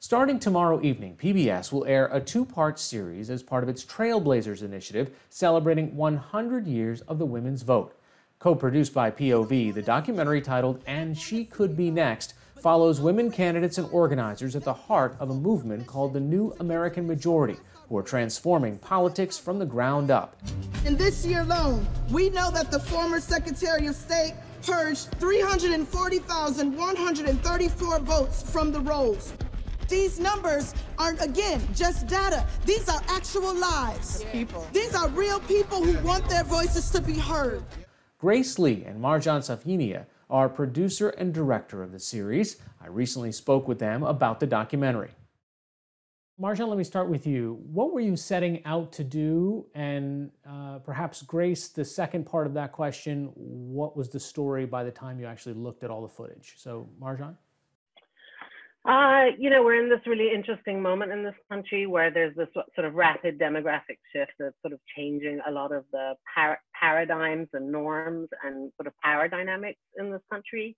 Starting tomorrow evening, PBS will air a two part series as part of its Trailblazers initiative celebrating 100 years of the women's vote. Co produced by POV, the documentary titled And She Could Be Next follows women candidates and organizers at the heart of a movement called the New American Majority, who are transforming politics from the ground up. In this year alone, we know that the former Secretary of State purged 340,134 votes from the rolls. These numbers aren't, again, just data. These are actual lives. People. These are real people who want their voices to be heard. Grace Lee and Marjan Safinia are producer and director of the series. I recently spoke with them about the documentary. Marjan, let me start with you. What were you setting out to do? And uh, perhaps, Grace, the second part of that question, what was the story by the time you actually looked at all the footage? So, Marjan? Uh, you know, we're in this really interesting moment in this country where there's this sort of rapid demographic shift that's sort of changing a lot of the par- paradigms and norms and sort of power dynamics in this country.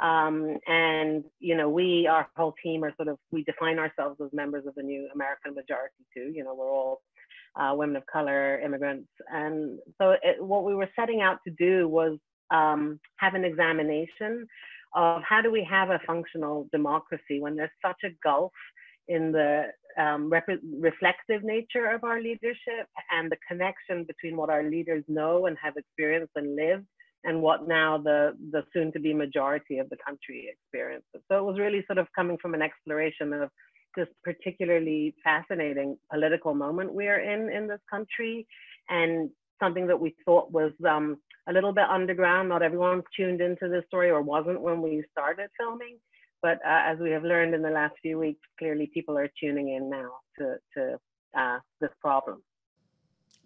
Um, and, you know, we, our whole team are sort of, we define ourselves as members of the new American majority too. You know, we're all uh, women of color, immigrants. And so it, what we were setting out to do was um, have an examination of how do we have a functional democracy when there's such a gulf in the um, reflective nature of our leadership and the connection between what our leaders know and have experienced and lived and what now the, the soon to be majority of the country experiences. So it was really sort of coming from an exploration of this particularly fascinating political moment we are in in this country and something that we thought was um, a little bit underground. Not everyone's tuned into this story or wasn't when we started filming. But uh, as we have learned in the last few weeks, clearly people are tuning in now to, to uh, this problem.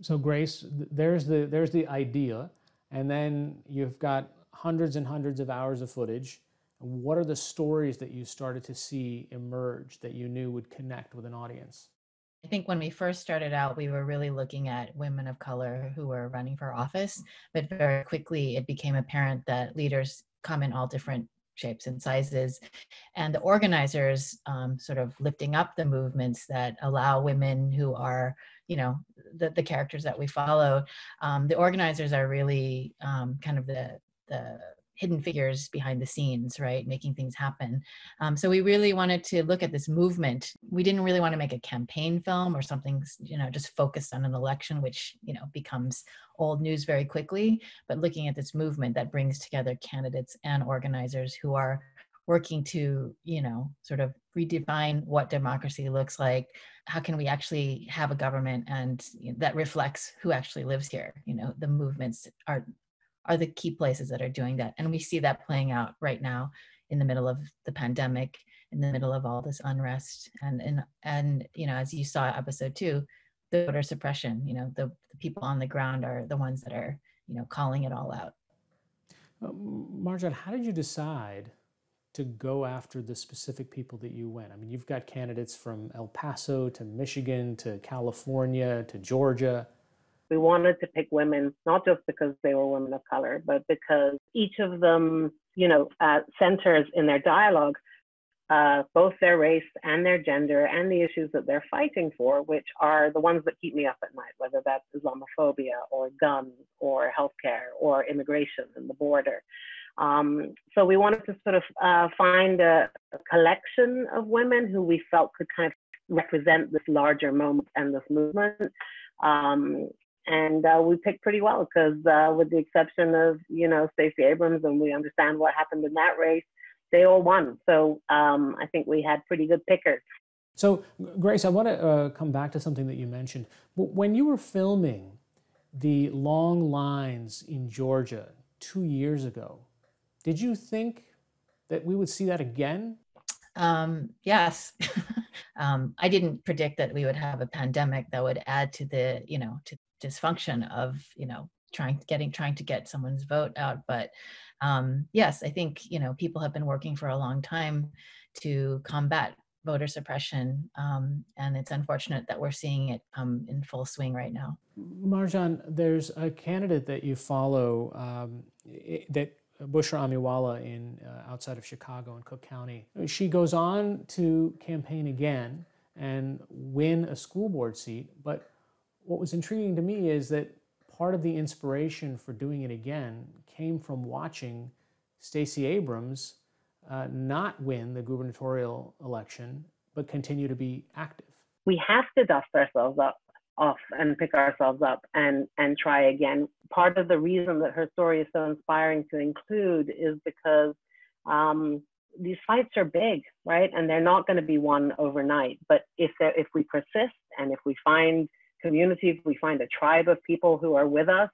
So Grace, there's the there's the idea, and then you've got hundreds and hundreds of hours of footage. What are the stories that you started to see emerge that you knew would connect with an audience? I think when we first started out, we were really looking at women of color who were running for office, but very quickly it became apparent that leaders come in all different shapes and sizes, and the organizers um, sort of lifting up the movements that allow women who are, you know, the, the characters that we follow. Um, the organizers are really um, kind of the the hidden figures behind the scenes, right, making things happen. Um, so we really wanted to look at this movement. We didn't really want to make a campaign film or something, you know, just focused on an election, which you know becomes old news very quickly. But looking at this movement that brings together candidates and organizers who are working to you know sort of redefine what democracy looks like how can we actually have a government and you know, that reflects who actually lives here you know the movements are are the key places that are doing that. And we see that playing out right now in the middle of the pandemic, in the middle of all this unrest. And and and you know, as you saw episode two, the voter suppression, you know, the, the people on the ground are the ones that are, you know, calling it all out. Uh, Marjan, how did you decide to go after the specific people that you went? I mean, you've got candidates from El Paso to Michigan to California to Georgia we wanted to pick women not just because they were women of color, but because each of them, you know, uh, centers in their dialogue uh, both their race and their gender and the issues that they're fighting for, which are the ones that keep me up at night, whether that's Islamophobia or guns or healthcare or immigration and the border. Um, so we wanted to sort of uh, find a, a collection of women who we felt could kind of represent this larger moment and this movement. Um, and uh, we picked pretty well because, uh, with the exception of you know Stacey Abrams, and we understand what happened in that race, they all won. So um, I think we had pretty good pickers. So Grace, I want to uh, come back to something that you mentioned when you were filming the long lines in Georgia two years ago. Did you think that we would see that again? Um, yes. um, I didn't predict that we would have a pandemic that would add to the, you know, to dysfunction of you know trying getting trying to get someone's vote out but um, yes i think you know people have been working for a long time to combat voter suppression um, and it's unfortunate that we're seeing it come in full swing right now marjan there's a candidate that you follow um, that Bushra Amiwala in uh, outside of Chicago in Cook County. She goes on to campaign again and win a school board seat. But what was intriguing to me is that part of the inspiration for doing it again came from watching Stacey Abrams uh, not win the gubernatorial election, but continue to be active. We have to dust ourselves up off and pick ourselves up and and try again. Part of the reason that her story is so inspiring to include is because um, these fights are big, right? And they're not going to be won overnight. But if if we persist and if we find community, if we find a tribe of people who are with us,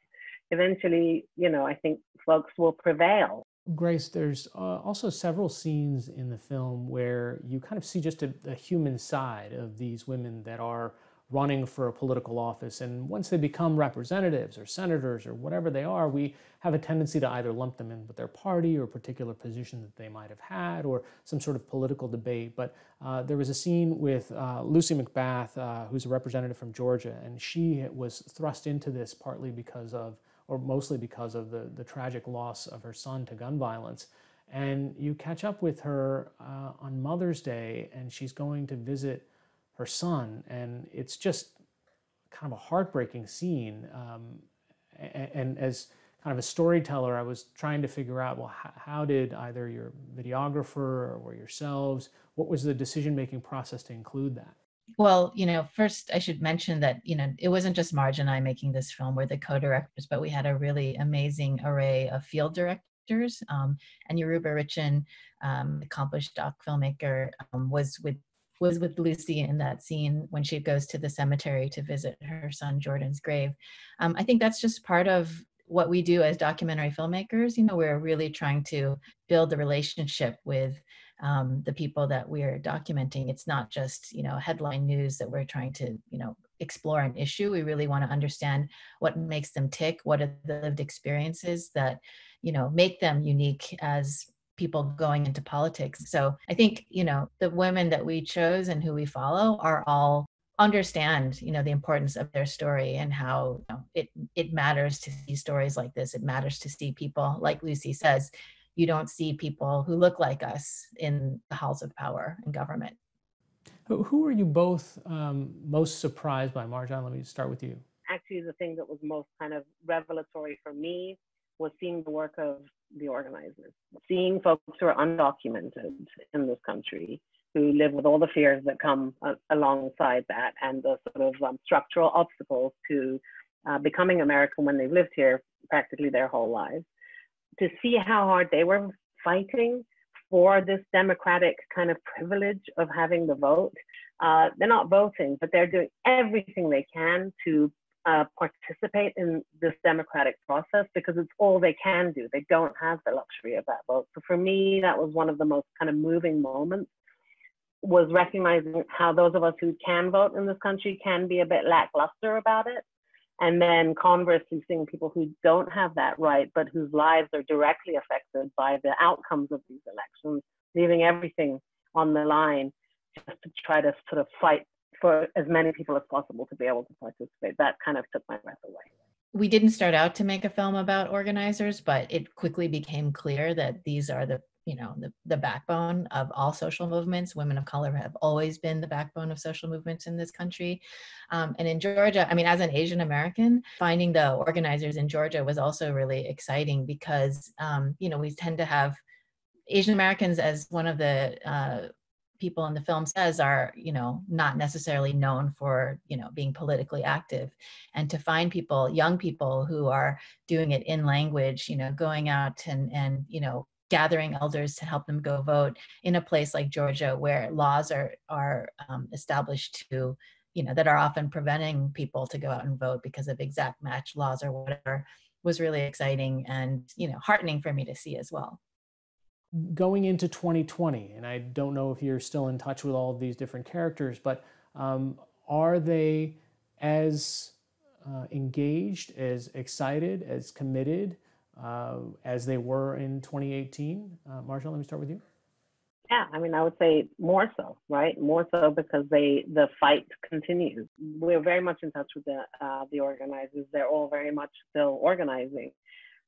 eventually, you know, I think folks will prevail. Grace, there's uh, also several scenes in the film where you kind of see just a, a human side of these women that are running for a political office. And once they become representatives or senators or whatever they are, we have a tendency to either lump them in with their party or a particular position that they might have had or some sort of political debate. But uh, there was a scene with uh, Lucy McBath, uh, who's a representative from Georgia, and she was thrust into this partly because of, or mostly because of the, the tragic loss of her son to gun violence. And you catch up with her uh, on Mother's Day, and she's going to visit her son, and it's just kind of a heartbreaking scene. Um, and, and, as kind of a storyteller, I was trying to figure out well, how, how did either your videographer or yourselves, what was the decision making process to include that? Well, you know, first I should mention that, you know, it wasn't just Marge and I making this film, we're the co directors, but we had a really amazing array of field directors. Um, and Yoruba Richen, um, accomplished doc filmmaker, um, was with was with Lucy in that scene when she goes to the cemetery to visit her son Jordan's grave. Um, I think that's just part of what we do as documentary filmmakers. You know, we're really trying to build the relationship with um, the people that we are documenting. It's not just you know headline news that we're trying to you know explore an issue. We really want to understand what makes them tick, what are the lived experiences that you know make them unique as people going into politics. So I think, you know, the women that we chose and who we follow are all understand, you know, the importance of their story and how you know, it it matters to see stories like this. It matters to see people, like Lucy says, you don't see people who look like us in the halls of power and government. Who are you both um, most surprised by, Marjan? Let me start with you. Actually, the thing that was most kind of revelatory for me was seeing the work of the organizers, seeing folks who are undocumented in this country, who live with all the fears that come uh, alongside that and the sort of um, structural obstacles to uh, becoming American when they've lived here practically their whole lives. To see how hard they were fighting for this democratic kind of privilege of having the vote. Uh, they're not voting, but they're doing everything they can to uh, participate in this democratic process because it's all they can do. They don't have the luxury of that vote. So for me, that was one of the most kind of moving moments was recognizing how those of us who can vote in this country can be a bit lackluster about it. And then conversely, seeing people who don't have that right, but whose lives are directly affected by the outcomes of these elections, leaving everything on the line just to try to sort of fight for as many people as possible to be able to participate. That kind of took my breath away. We didn't start out to make a film about organizers, but it quickly became clear that these are the you know the, the backbone of all social movements women of color have always been the backbone of social movements in this country um, and in georgia i mean as an asian american finding the organizers in georgia was also really exciting because um, you know we tend to have asian americans as one of the uh, people in the film says are you know not necessarily known for you know being politically active. And to find people young people who are doing it in language you know going out and and you know gathering elders to help them go vote in a place like georgia where laws are are um, established to you know that are often preventing people to go out and vote because of exact match laws or whatever was really exciting and you know heartening for me to see as well going into 2020, and I don't know if you're still in touch with all of these different characters, but um, are they as uh, engaged, as excited, as committed uh, as they were in 2018? Uh, Marjan, let me start with you. Yeah, I mean, I would say more so, right? More so because they the fight continues. We're very much in touch with the uh, the organizers. They're all very much still organizing.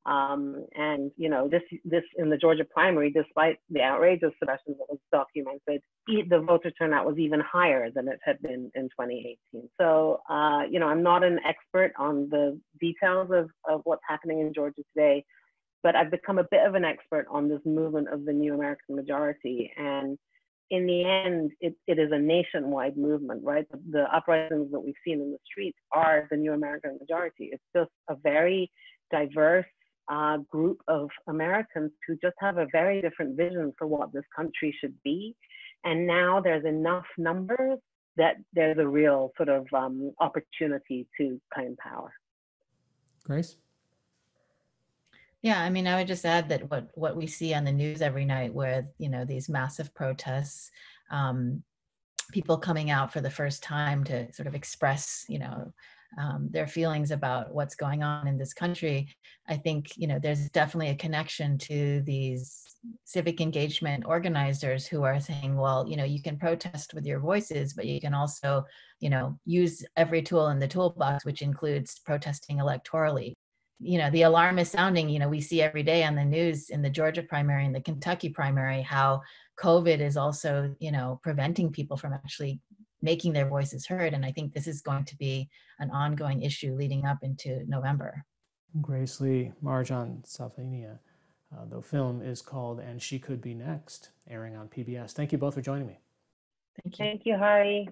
Um, and you know, this this in the Georgia primary, despite the outrage of suppression that was documented, the voter turnout was even higher than it had been in 2018. So, uh, you know, I'm not an expert on the details of, of what's happening in Georgia today, but I've become a bit of an expert on this movement of the new American majority. And in the end, it, it is a nationwide movement, right? The, the uprisings that we've seen in the streets are the new American majority. It's just a very diverse uh, group of Americans who just have a very different vision for what this country should be. And now there's enough numbers that there's a real sort of um, opportunity to claim power. Grace? Yeah, I mean, I would just add that what what we see on the news every night, where you know these massive protests, um, people coming out for the first time to sort of express, you know, um, their feelings about what's going on in this country, I think you know there's definitely a connection to these civic engagement organizers who are saying, well, you know, you can protest with your voices, but you can also, you know, use every tool in the toolbox, which includes protesting electorally. You know, the alarm is sounding. You know, we see every day on the news in the Georgia primary and the Kentucky primary how COVID is also, you know, preventing people from actually making their voices heard. And I think this is going to be an ongoing issue leading up into November. Grace Lee, Marjan Safinia. Uh, the film is called And She Could Be Next, airing on PBS. Thank you both for joining me. Thank you. Thank you, Hari.